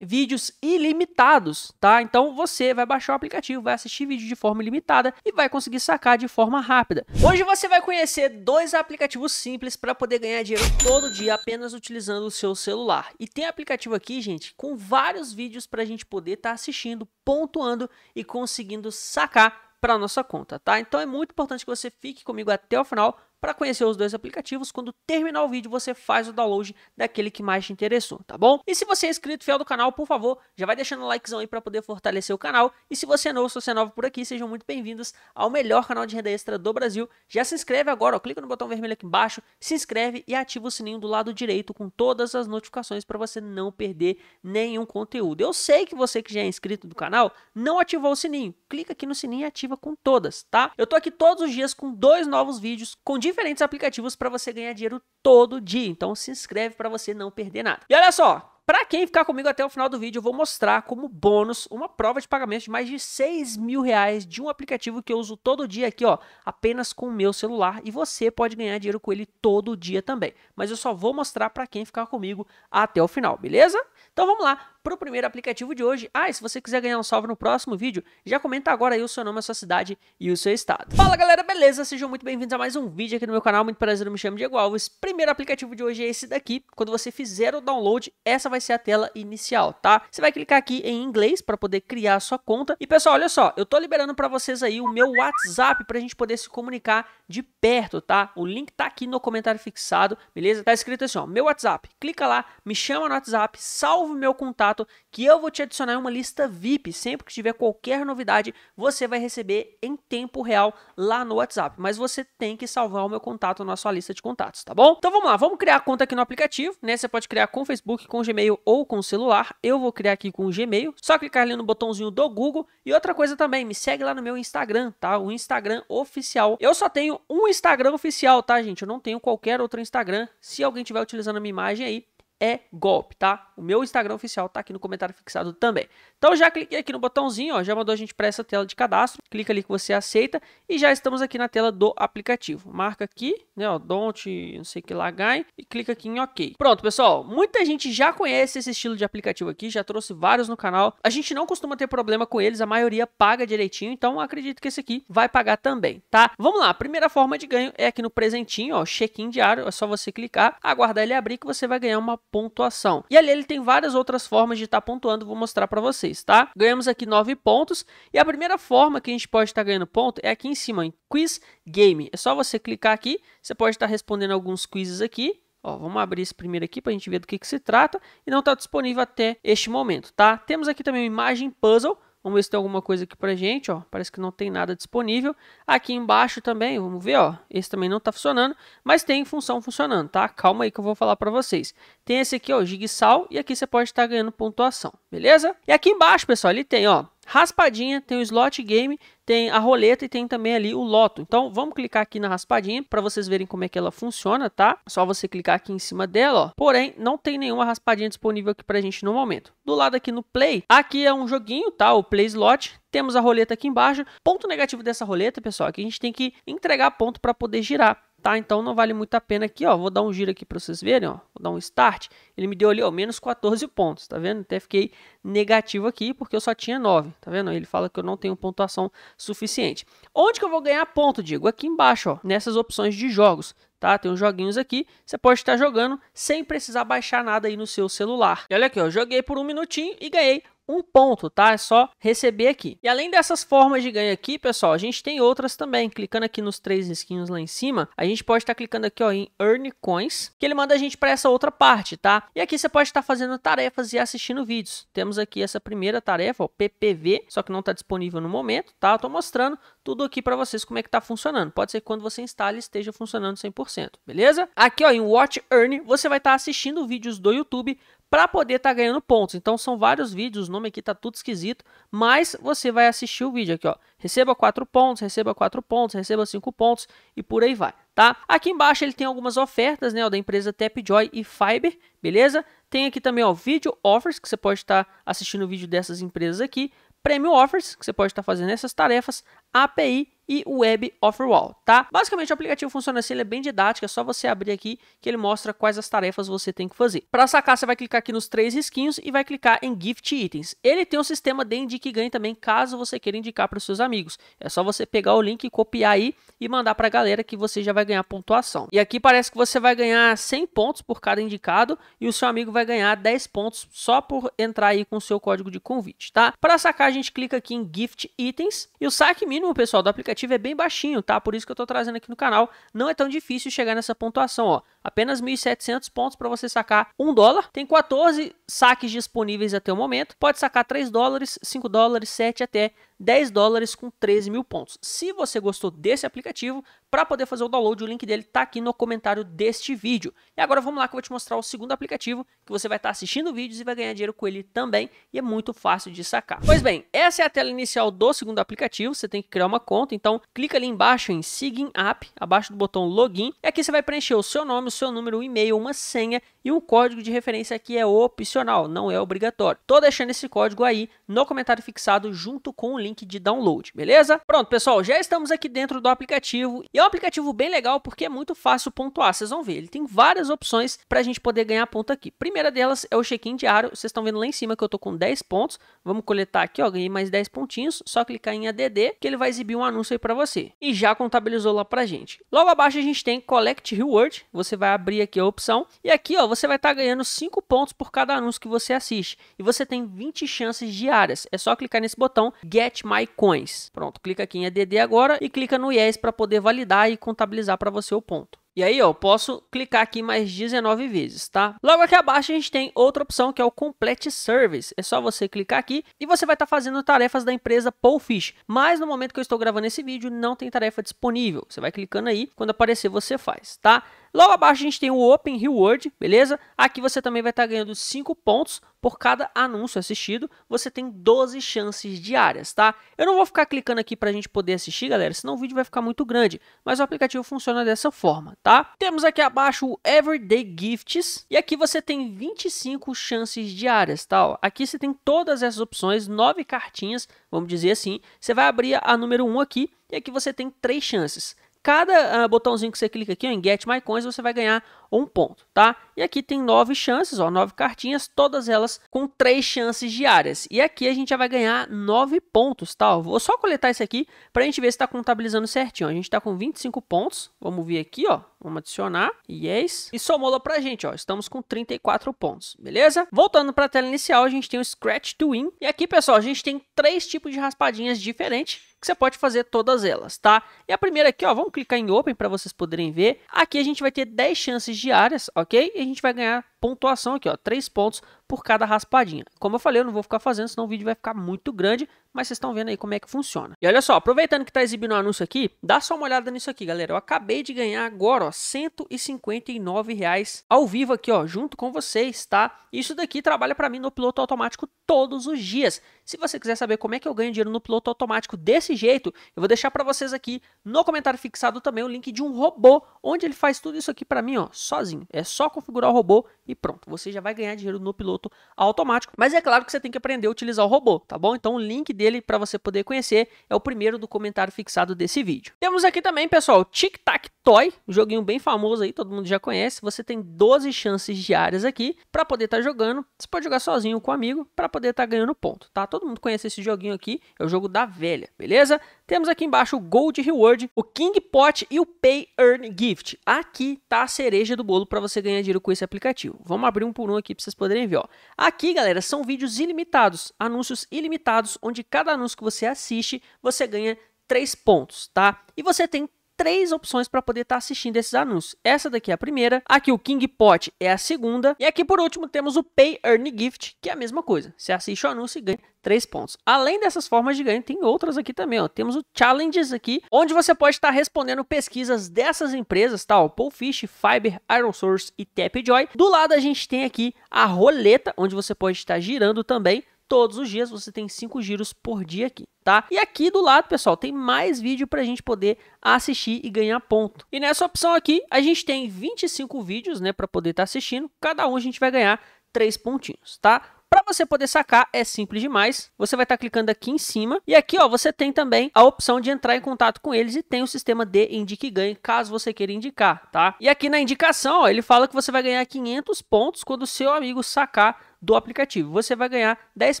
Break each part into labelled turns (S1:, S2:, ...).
S1: vídeos ilimitados, tá? Então você vai baixar o aplicativo, vai assistir vídeo de forma ilimitada e vai conseguir sacar de forma rápida. Hoje você vai conhecer dois aplicativos simples para poder ganhar dinheiro todo dia apenas utilizando o seu celular. E tem aplicativo aqui, gente, com vários vídeos para a gente poder estar tá assistindo, pontuando e conseguindo sacar para nossa conta, tá? Então é muito importante que você fique comigo até o final para conhecer os dois aplicativos, quando terminar o vídeo, você faz o download daquele que mais te interessou, tá bom? E se você é inscrito fiel do canal, por favor, já vai deixando o likezão aí para poder fortalecer o canal. E se você é novo, se você é novo por aqui, sejam muito bem-vindos ao melhor canal de renda extra do Brasil. Já se inscreve agora, ó, clica no botão vermelho aqui embaixo, se inscreve e ativa o sininho do lado direito com todas as notificações para você não perder nenhum conteúdo. Eu sei que você que já é inscrito do canal não ativou o sininho. Clica aqui no sininho e ativa com todas, tá? Eu tô aqui todos os dias com dois novos vídeos com diferentes aplicativos para você ganhar dinheiro todo dia. Então se inscreve para você não perder nada. E olha só, para quem ficar comigo até o final do vídeo, eu vou mostrar como bônus uma prova de pagamento de mais de 6 mil reais de um aplicativo que eu uso todo dia aqui, ó, apenas com o meu celular. E você pode ganhar dinheiro com ele todo dia também. Mas eu só vou mostrar para quem ficar comigo até o final, beleza? Então vamos lá para o primeiro aplicativo de hoje. Ah, e se você quiser ganhar um salve no próximo vídeo, já comenta agora aí o seu nome, a sua cidade e o seu estado. Fala galera, beleza? Sejam muito bem-vindos a mais um vídeo aqui no meu canal. Muito prazer, eu me chamo Diego Alves. Primeiro aplicativo de hoje é esse daqui. Quando você fizer o download, essa vai ser a tela inicial, tá? Você vai clicar aqui em inglês para poder criar a sua conta. E pessoal, olha só, eu tô liberando para vocês aí o meu WhatsApp para a gente poder se comunicar de perto, tá? O link tá aqui no comentário fixado, beleza? Tá escrito assim, ó, meu WhatsApp. Clica lá, me chama no WhatsApp, salve meu contato que eu vou te adicionar em uma lista VIP. Sempre que tiver qualquer novidade, você vai receber em tempo real lá no WhatsApp. Mas você tem que salvar o meu contato na sua lista de contatos, tá bom? Então vamos lá, vamos criar a conta aqui no aplicativo, né? Você pode criar com Facebook, com Gmail ou com celular. Eu vou criar aqui com Gmail. Só clicar ali no botãozinho do Google. E outra coisa também, me segue lá no meu Instagram, tá? O Instagram oficial. Eu só tenho um Instagram oficial, tá, gente? Eu não tenho qualquer outro Instagram. Se alguém estiver utilizando a minha imagem aí, é golpe, tá? O meu Instagram oficial tá aqui no comentário fixado também. Então já cliquei aqui no botãozinho, ó, já mandou a gente para essa tela de cadastro. Clica ali que você aceita e já estamos aqui na tela do aplicativo. Marca aqui, né, ó, don't, não sei que lá, guy, e clica aqui em OK. Pronto, pessoal, muita gente já conhece esse estilo de aplicativo aqui, já trouxe vários no canal. A gente não costuma ter problema com eles, a maioria paga direitinho, então acredito que esse aqui vai pagar também, tá? Vamos lá, a primeira forma de ganho é aqui no presentinho, ó, check-in diário, é só você clicar, aguardar ele abrir que você vai ganhar uma pontuação. E ali ele tem várias outras formas de estar tá pontuando, vou mostrar para vocês, tá? Ganhamos aqui 9 pontos e a primeira forma que a gente pode estar tá ganhando ponto é aqui em cima, em Quiz Game. É só você clicar aqui, você pode estar tá respondendo alguns quizzes aqui. Ó, vamos abrir esse primeiro aqui para a gente ver do que, que se trata e não está disponível até este momento, tá? Temos aqui também uma imagem puzzle, Vamos ver se tem alguma coisa aqui pra gente, ó. Parece que não tem nada disponível. Aqui embaixo também, vamos ver, ó. Esse também não tá funcionando, mas tem função funcionando, tá? Calma aí que eu vou falar pra vocês. Tem esse aqui, ó, Jigsaw, e aqui você pode estar ganhando pontuação, beleza? E aqui embaixo, pessoal, ele tem, ó, raspadinha, tem o slot game, tem a roleta e tem também ali o loto. Então vamos clicar aqui na raspadinha para vocês verem como é que ela funciona, tá? Só você clicar aqui em cima dela, ó. Porém, não tem nenhuma raspadinha disponível aqui pra gente no momento. Do lado aqui no play, aqui é um joguinho, tá? O play slot. Temos a roleta aqui embaixo. Ponto negativo dessa roleta, pessoal, é que a gente tem que entregar ponto para poder girar tá? Então não vale muito a pena aqui, ó. Vou dar um giro aqui para vocês verem, ó. Vou dar um start. Ele me deu ali, ó, menos 14 pontos, tá vendo? Até fiquei negativo aqui porque eu só tinha 9, tá vendo? Ele fala que eu não tenho pontuação suficiente. Onde que eu vou ganhar ponto, Diego? Aqui embaixo, ó, nessas opções de jogos. Tá? Tem uns joguinhos aqui, você pode estar jogando sem precisar baixar nada aí no seu celular. E olha aqui, eu joguei por um minutinho e ganhei um ponto, tá? É só receber aqui. E além dessas formas de ganho aqui, pessoal, a gente tem outras também. Clicando aqui nos três risquinhos lá em cima, a gente pode estar clicando aqui ó, em Earn Coins, que ele manda a gente para essa outra parte, tá? E aqui você pode estar fazendo tarefas e assistindo vídeos. Temos aqui essa primeira tarefa, ó, PPV, só que não está disponível no momento, tá? Eu tô mostrando tudo aqui para vocês como é que está funcionando. Pode ser que quando você instale esteja funcionando 100%, beleza? Aqui ó, em Watch Earn, você vai estar assistindo vídeos do YouTube para poder estar tá ganhando pontos. Então são vários vídeos, o nome aqui tá tudo esquisito, mas você vai assistir o vídeo aqui, ó. Receba 4 pontos, receba 4 pontos, receba 5 pontos e por aí vai, tá? Aqui embaixo ele tem algumas ofertas, né, ó, da empresa Tapjoy e Fiber, beleza? Tem aqui também, ó, Video Offers, que você pode estar tá assistindo o vídeo dessas empresas aqui, Premium Offers, que você pode estar tá fazendo essas tarefas, API e Web Offerwall, tá? Basicamente o aplicativo funciona assim, ele é bem didático, é só você abrir aqui que ele mostra quais as tarefas você tem que fazer. Para sacar, você vai clicar aqui nos três risquinhos e vai clicar em Gift Itens. Ele tem um sistema de indique ganhe também, caso você queira indicar para os seus amigos. É só você pegar o link, copiar aí e mandar para a galera que você já vai ganhar pontuação. E aqui parece que você vai ganhar 100 pontos por cada indicado e o seu amigo vai ganhar 10 pontos só por entrar aí com o seu código de convite, tá? Para sacar, a gente clica aqui em Gift Itens e o saque mínimo, pessoal, do aplicativo é bem baixinho, tá? Por isso que eu estou trazendo aqui no canal. Não é tão difícil chegar nessa pontuação, ó. Apenas 1.700 pontos para você sacar 1 dólar. Tem 14 saques disponíveis até o momento. Pode sacar 3 dólares, 5 dólares, 7 até 10 dólares com 13 mil pontos. Se você gostou desse aplicativo, para poder fazer o download, o link dele está aqui no comentário deste vídeo. E agora vamos lá que eu vou te mostrar o segundo aplicativo, que você vai estar tá assistindo vídeos e vai ganhar dinheiro com ele também, e é muito fácil de sacar. Pois bem, essa é a tela inicial do segundo aplicativo, você tem que criar uma conta, então clica ali embaixo em Sign Up, abaixo do botão Login, e aqui você vai preencher o seu nome, o seu número, o e-mail, uma senha e um código de referência que é opcional, não é obrigatório. Tô deixando esse código aí no comentário fixado junto com o link de download, beleza? Pronto, pessoal, já estamos aqui dentro do aplicativo e é um aplicativo bem legal porque é muito fácil pontuar, vocês vão ver. Ele tem várias opções para a gente poder ganhar ponto aqui. Primeira delas é o check-in diário, vocês estão vendo lá em cima que eu tô com 10 pontos. Vamos coletar aqui, ó, ganhei mais 10 pontinhos, só clicar em ADD que ele vai exibir um anúncio aí para você. E já contabilizou lá pra gente. Logo abaixo a gente tem Collect Reward, você vai abrir aqui a opção e aqui, ó, você vai estar tá ganhando 5 pontos por cada anúncio que você assiste. E você tem 20 chances diárias. É só clicar nesse botão Get My Coins. Pronto, clica aqui em ADD agora e clica no Yes para poder validar e contabilizar para você o ponto. E aí, ó, posso clicar aqui mais 19 vezes, tá? Logo aqui abaixo a gente tem outra opção que é o Complete Service. É só você clicar aqui e você vai estar tá fazendo tarefas da empresa Polefish. Mas no momento que eu estou gravando esse vídeo, não tem tarefa disponível. Você vai clicando aí, quando aparecer você faz, tá? Logo abaixo a gente tem o Open Reward, beleza? Aqui você também vai estar tá ganhando 5 pontos por cada anúncio assistido. Você tem 12 chances diárias, tá? Eu não vou ficar clicando aqui para a gente poder assistir, galera, senão o vídeo vai ficar muito grande. Mas o aplicativo funciona dessa forma, tá? Temos aqui abaixo o Everyday Gifts. E aqui você tem 25 chances diárias, tá? Ó, aqui você tem todas essas opções, 9 cartinhas, vamos dizer assim. Você vai abrir a número 1 aqui e aqui você tem 3 chances. Cada uh, botãozinho que você clica aqui ó, em Get My Coins, você vai ganhar um ponto, tá? E aqui tem nove chances, ó, nove cartinhas, todas elas com três chances diárias. E aqui a gente já vai ganhar nove pontos, tá? Ó, vou só coletar isso aqui para a gente ver se está contabilizando certinho. A gente está com 25 pontos, vamos ver aqui, ó, vamos adicionar, yes, e somou lá pra gente, ó, estamos com 34 pontos, beleza? Voltando para a tela inicial, a gente tem o Scratch to Win, e aqui, pessoal, a gente tem três tipos de raspadinhas diferentes, que você pode fazer todas elas, tá? E a primeira aqui, ó, vamos clicar em Open para vocês poderem ver. Aqui a gente vai ter 10 chances diárias, ok? E a gente vai ganhar pontuação aqui, ó, 3 pontos por cada raspadinha. Como eu falei, eu não vou ficar fazendo, senão o vídeo vai ficar muito grande, mas vocês estão vendo aí como é que funciona. E olha só, aproveitando que está exibindo o um anúncio aqui, dá só uma olhada nisso aqui, galera. Eu acabei de ganhar agora, ó, 159 reais ao vivo aqui, ó, junto com vocês, tá? Isso daqui trabalha para mim no piloto automático todos os dias. Se você quiser saber como é que eu ganho dinheiro no piloto automático desse jeito, eu vou deixar para vocês aqui no comentário fixado também o link de um robô, onde ele faz tudo isso aqui para mim, ó, sozinho. É só configurar o robô e pronto, você já vai ganhar dinheiro no piloto automático. Mas é claro que você tem que aprender a utilizar o robô, tá bom? Então o link dele para você poder conhecer é o primeiro do comentário fixado desse vídeo. Temos aqui também, pessoal, Tic Tac Toy, um joguinho bem famoso aí, todo mundo já conhece. Você tem 12 chances diárias aqui para poder estar tá jogando. Você pode jogar sozinho com um amigo para poder estar tá ganhando ponto, tá? Todo mundo conhece esse joguinho aqui, é o jogo da velha, beleza? Temos aqui embaixo o Gold Reward, o King Pot e o Pay Earn Gift. Aqui tá a cereja do bolo para você ganhar dinheiro com esse aplicativo. Vamos abrir um por um aqui para vocês poderem ver. Ó. Aqui, galera, são vídeos ilimitados, anúncios ilimitados, onde cada anúncio que você assiste, você ganha 3 pontos, tá? E você tem três opções para poder estar tá assistindo esses anúncios. Essa daqui é a primeira, aqui o King Pot é a segunda, e aqui por último temos o Pay Earn Gift, que é a mesma coisa. Você assiste o anúncio e ganha 3 pontos. Além dessas formas de ganho, tem outras aqui também, ó. Temos o Challenges aqui, onde você pode estar respondendo pesquisas dessas empresas, tá? O Polefish, Fiber, Iron Source e Tapjoy. Do lado a gente tem aqui a roleta, onde você pode estar girando também todos os dias, você tem 5 giros por dia aqui, tá? E aqui do lado, pessoal, tem mais vídeo para a gente poder assistir e ganhar ponto. E nessa opção aqui, a gente tem 25 vídeos, né, para poder estar tá assistindo. Cada um a gente vai ganhar 3 pontinhos, tá? Para você poder sacar é simples demais. Você vai estar tá clicando aqui em cima e aqui, ó, você tem também a opção de entrar em contato com eles e tem o sistema de indique e ganhe, caso você queira indicar, tá? E aqui na indicação, ó, ele fala que você vai ganhar 500 pontos quando seu amigo sacar do aplicativo. Você vai ganhar 10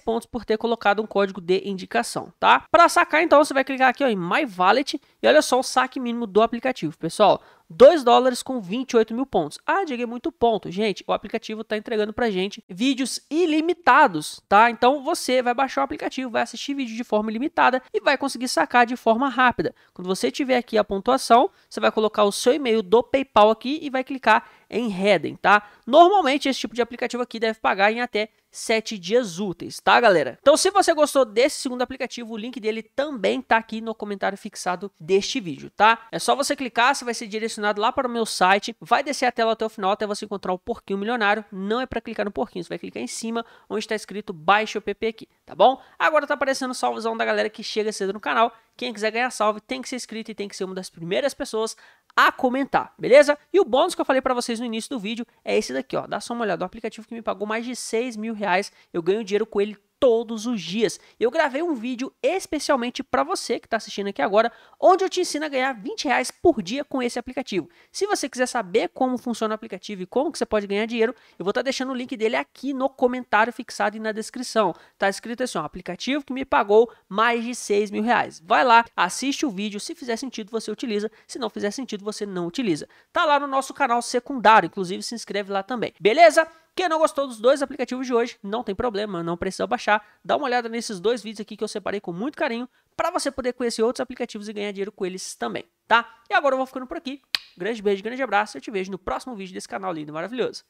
S1: pontos por ter colocado um código de indicação, tá? Para sacar, então, você vai clicar aqui ó, em My Wallet e olha só o saque mínimo do aplicativo, pessoal. 2 dólares com 28 mil pontos. Ah, Diego, é muito ponto. Gente, o aplicativo está entregando pra gente vídeos ilimitados, tá? Então você vai baixar o aplicativo, vai assistir vídeo de forma ilimitada e vai conseguir sacar de forma rápida. Quando você tiver aqui a pontuação, você vai colocar o seu e-mail do PayPal aqui e vai clicar em Redden, tá? Normalmente esse tipo de aplicativo aqui deve pagar em até 7 dias úteis, tá, galera? Então, se você gostou desse segundo aplicativo, o link dele também tá aqui no comentário fixado deste vídeo, tá? É só você clicar, você vai ser direcionado lá para o meu site, vai descer a tela até o final até você encontrar o porquinho milionário. Não é para clicar no porquinho, você vai clicar em cima onde está escrito baixe o PP aqui, tá bom? Agora tá aparecendo o salvezão da galera que chega cedo no canal. Quem quiser ganhar salve tem que ser inscrito e tem que ser uma das primeiras pessoas a comentar, beleza? E o bônus que eu falei para vocês no início do vídeo é esse daqui, ó. Dá só uma olhada, um aplicativo que me pagou mais de 6 mil reais. Eu ganho dinheiro com ele todos os dias. Eu gravei um vídeo especialmente para você que está assistindo aqui agora, onde eu te ensino a ganhar 20 reais por dia com esse aplicativo. Se você quiser saber como funciona o aplicativo e como que você pode ganhar dinheiro, eu vou estar tá deixando o link dele aqui no comentário fixado e na descrição. Tá escrito assim, ó, aplicativo que me pagou mais de 6 mil reais. Vai lá, assiste o vídeo, se fizer sentido você utiliza, se não fizer sentido você não utiliza. Tá lá no nosso canal secundário, inclusive se inscreve lá também. Beleza? Quem não gostou dos dois aplicativos de hoje, não tem problema, não precisa baixar. Dá uma olhada nesses dois vídeos aqui que eu separei com muito carinho para você poder conhecer outros aplicativos e ganhar dinheiro com eles também, tá? E agora eu vou ficando por aqui. Grande beijo, grande abraço. Eu te vejo no próximo vídeo desse canal lindo e maravilhoso.